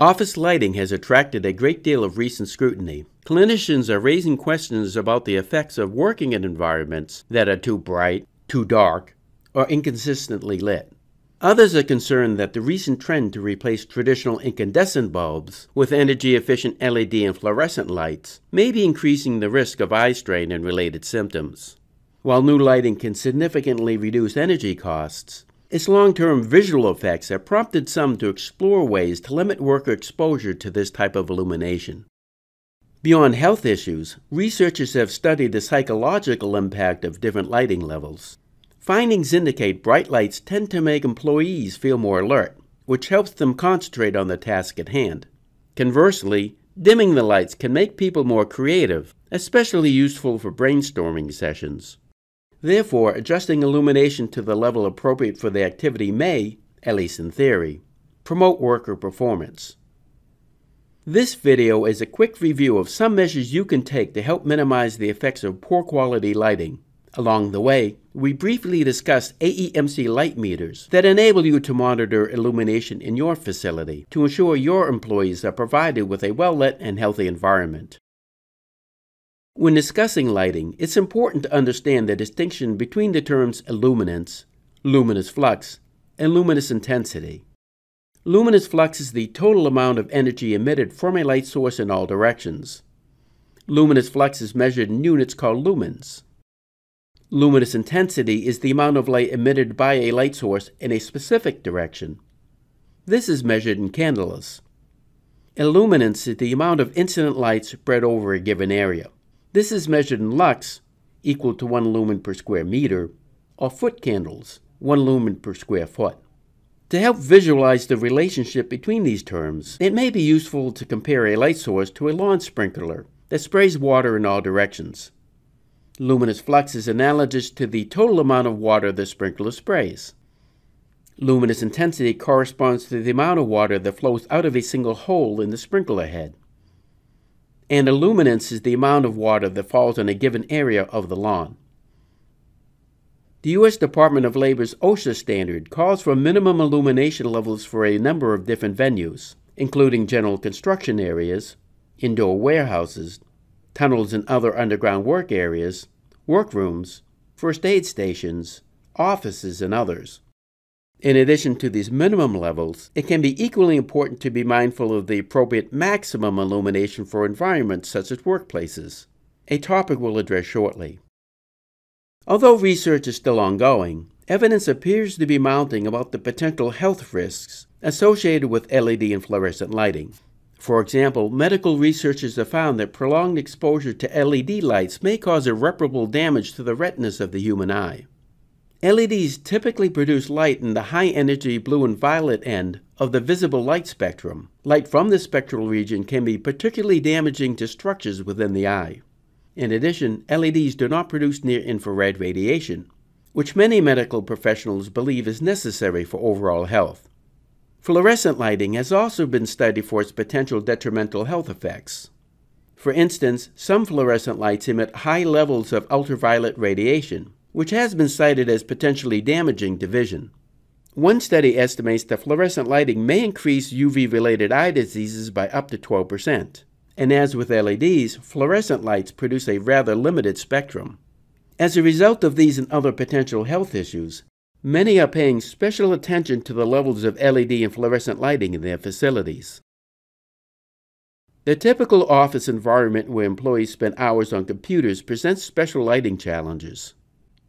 Office lighting has attracted a great deal of recent scrutiny. Clinicians are raising questions about the effects of working in environments that are too bright, too dark, or inconsistently lit. Others are concerned that the recent trend to replace traditional incandescent bulbs with energy efficient LED and fluorescent lights may be increasing the risk of eye strain and related symptoms. While new lighting can significantly reduce energy costs, its long term visual effects have prompted some to explore ways to limit worker exposure to this type of illumination. Beyond health issues, researchers have studied the psychological impact of different lighting levels. Findings indicate bright lights tend to make employees feel more alert, which helps them concentrate on the task at hand. Conversely, dimming the lights can make people more creative, especially useful for brainstorming sessions. Therefore, adjusting illumination to the level appropriate for the activity may, at least in theory, promote worker performance. This video is a quick review of some measures you can take to help minimize the effects of poor quality lighting. Along the way, we briefly discussed AEMC light meters that enable you to monitor illumination in your facility to ensure your employees are provided with a well lit and healthy environment. When discussing lighting, it's important to understand the distinction between the terms illuminance, luminous flux, and luminous intensity. Luminous flux is the total amount of energy emitted from a light source in all directions. Luminous flux is measured in units called lumens. Luminous intensity is the amount of light emitted by a light source in a specific direction. This is measured in candelas. Illuminance is the amount of incident light spread over a given area. This is measured in lux, equal to 1 lumen per square meter, or foot candles, 1 lumen per square foot. To help visualize the relationship between these terms, it may be useful to compare a light source to a lawn sprinkler that sprays water in all directions. Luminous flux is analogous to the total amount of water the sprinkler sprays. Luminous intensity corresponds to the amount of water that flows out of a single hole in the sprinkler head and illuminance is the amount of water that falls on a given area of the lawn. The U.S. Department of Labor's OSHA standard calls for minimum illumination levels for a number of different venues, including general construction areas, indoor warehouses, tunnels and other underground work areas, workrooms, first aid stations, offices, and others. In addition to these minimum levels, it can be equally important to be mindful of the appropriate maximum illumination for environments such as workplaces, a topic we'll address shortly. Although research is still ongoing, evidence appears to be mounting about the potential health risks associated with LED and fluorescent lighting. For example, medical researchers have found that prolonged exposure to LED lights may cause irreparable damage to the retinas of the human eye. LEDs typically produce light in the high energy blue and violet end of the visible light spectrum. Light from this spectral region can be particularly damaging to structures within the eye. In addition, LEDs do not produce near infrared radiation, which many medical professionals believe is necessary for overall health. Fluorescent lighting has also been studied for its potential detrimental health effects. For instance, some fluorescent lights emit high levels of ultraviolet radiation, which has been cited as potentially damaging to vision. One study estimates that fluorescent lighting may increase UV related eye diseases by up to 12%. And as with LEDs, fluorescent lights produce a rather limited spectrum. As a result of these and other potential health issues, many are paying special attention to the levels of LED and fluorescent lighting in their facilities. The typical office environment where employees spend hours on computers presents special lighting challenges.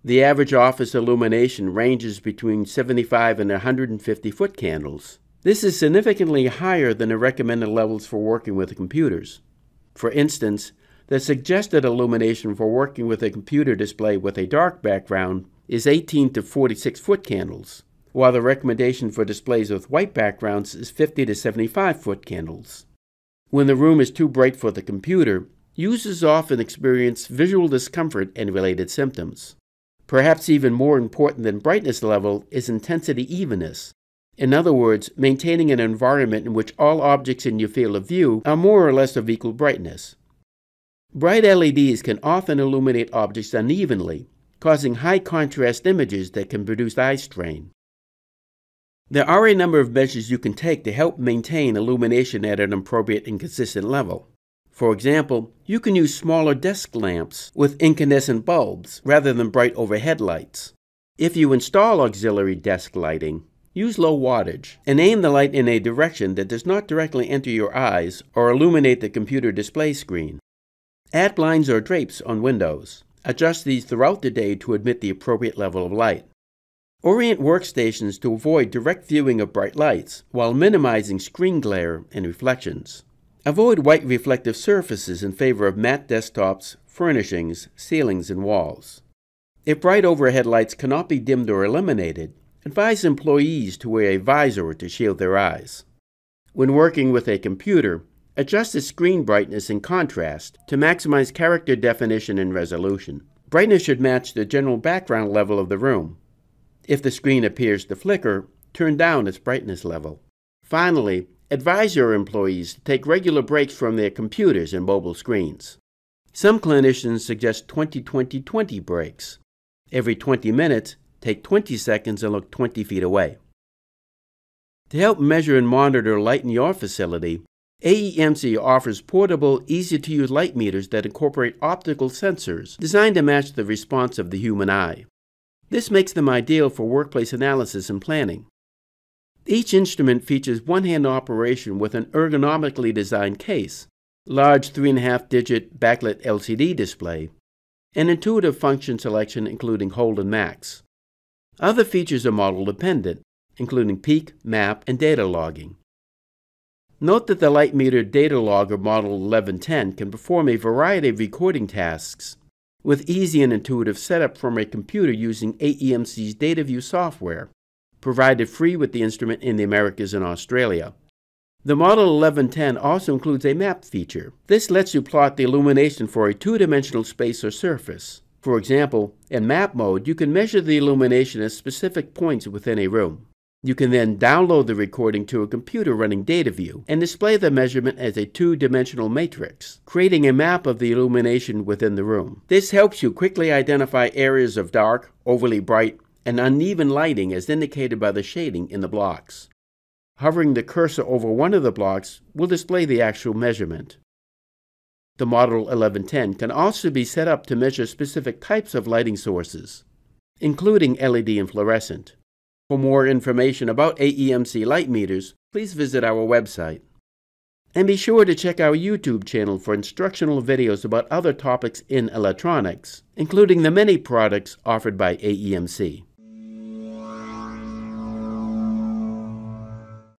The average office illumination ranges between 75 and 150 foot candles. This is significantly higher than the recommended levels for working with computers. For instance, the suggested illumination for working with a computer display with a dark background is 18 to 46 foot candles, while the recommendation for displays with white backgrounds is 50 to 75 foot candles. When the room is too bright for the computer, users often experience visual discomfort and related symptoms. Perhaps even more important than brightness level is intensity evenness. In other words, maintaining an environment in which all objects in your field of view are more or less of equal brightness. Bright LEDs can often illuminate objects unevenly, causing high contrast images that can produce eye strain. There are a number of measures you can take to help maintain illumination at an appropriate and consistent level. For example, you can use smaller desk lamps with incandescent bulbs rather than bright overhead lights. If you install auxiliary desk lighting, use low wattage and aim the light in a direction that does not directly enter your eyes or illuminate the computer display screen. Add blinds or drapes on windows. Adjust these throughout the day to admit the appropriate level of light. Orient workstations to avoid direct viewing of bright lights while minimizing screen glare and reflections. Avoid white reflective surfaces in favor of matte desktops, furnishings, ceilings, and walls. If bright overhead lights cannot be dimmed or eliminated, advise employees to wear a visor to shield their eyes. When working with a computer, adjust the screen brightness and contrast to maximize character definition and resolution. Brightness should match the general background level of the room, if the screen appears to flicker, turn down its brightness level. Finally, advise your employees to take regular breaks from their computers and mobile screens. Some clinicians suggest 20 20 20 breaks. Every 20 minutes, take 20 seconds and look 20 feet away. To help measure and monitor light in your facility, AEMC offers portable, easy to use light meters that incorporate optical sensors designed to match the response of the human eye. This makes them ideal for workplace analysis and planning. Each instrument features one-hand operation with an ergonomically designed case, large 3.5 digit backlit LCD display, and intuitive function selection including hold and max. Other features are model dependent, including peak, map, and data logging. Note that the Light Meter Data Logger Model 1110 can perform a variety of recording tasks with easy and intuitive setup from a computer using AEMC's DataView software, provided free with the instrument in the Americas and Australia. The Model 1110 also includes a map feature. This lets you plot the illumination for a two-dimensional space or surface. For example, in map mode, you can measure the illumination at specific points within a room. You can then download the recording to a computer running DataView and display the measurement as a two-dimensional matrix, creating a map of the illumination within the room. This helps you quickly identify areas of dark, overly bright, and uneven lighting as indicated by the shading in the blocks. Hovering the cursor over one of the blocks will display the actual measurement. The Model 1110 can also be set up to measure specific types of lighting sources, including LED and fluorescent. For more information about AEMC light meters, please visit our website. And be sure to check our YouTube channel for instructional videos about other topics in electronics, including the many products offered by AEMC.